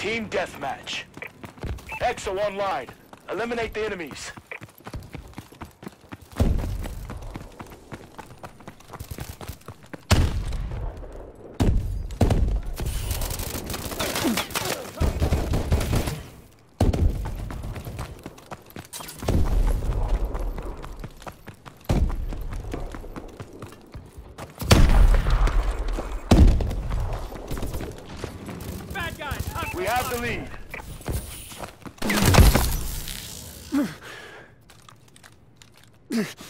Team deathmatch. Exo online. Eliminate the enemies. Bad guys! We have the lead. Hard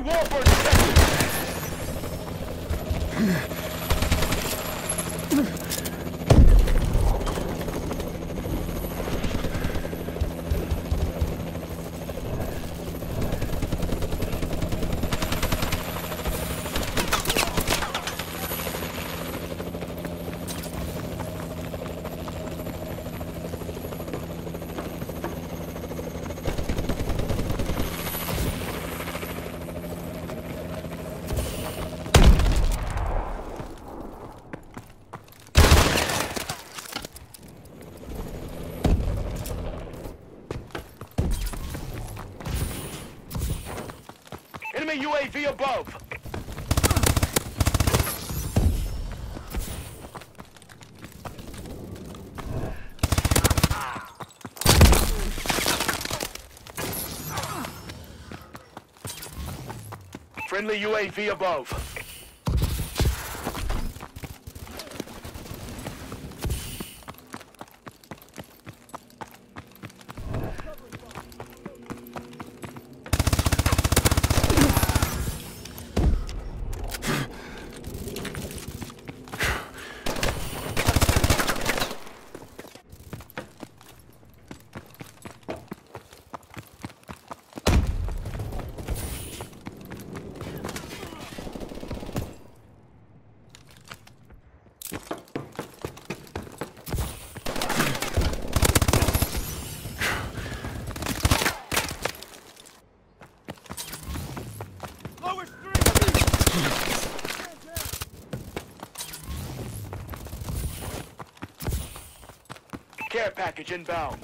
Enemy warbird detected. Enemy UAV above. Friendly UAV above. Care package inbound.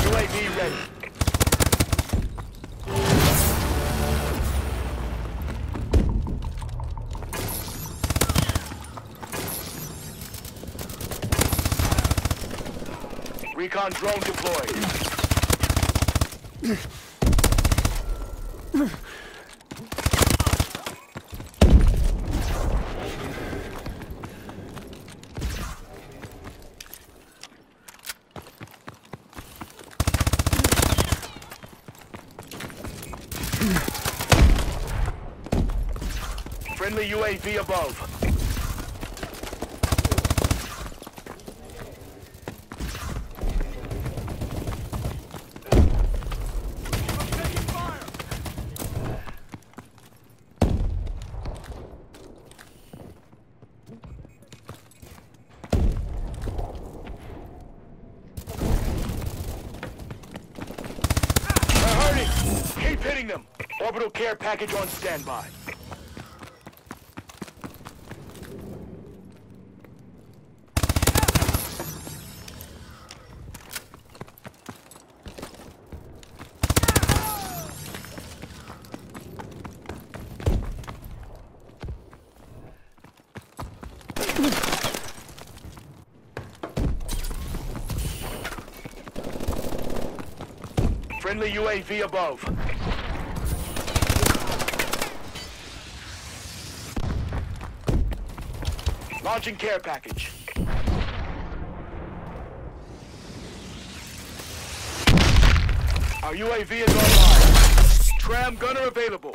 UAV ready. Recon drone deployed. Friendly UAV above. Hitting them! Orbital care package on standby. Friendly UAV above. Launching care package. Our UAV is online. Tram gunner available.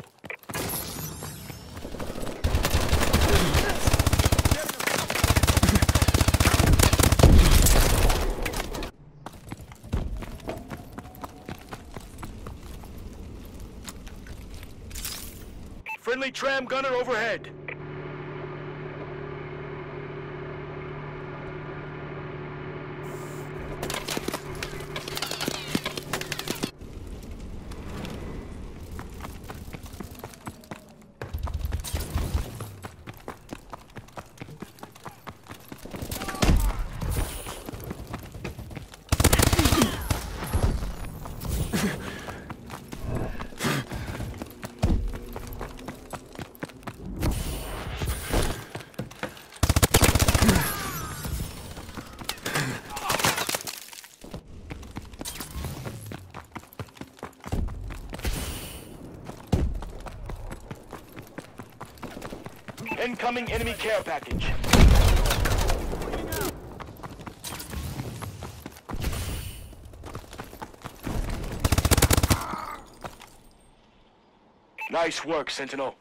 Friendly tram gunner overhead. Incoming enemy care package. Nice work, Sentinel.